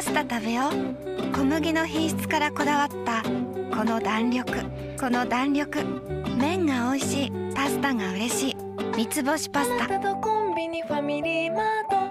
パスタ食べよう。小麦の品質からこだわったこの弾力この弾力。麺が美味しいパスタが嬉しい。三つ星パスタ。あなたとコンビニファミリーマート。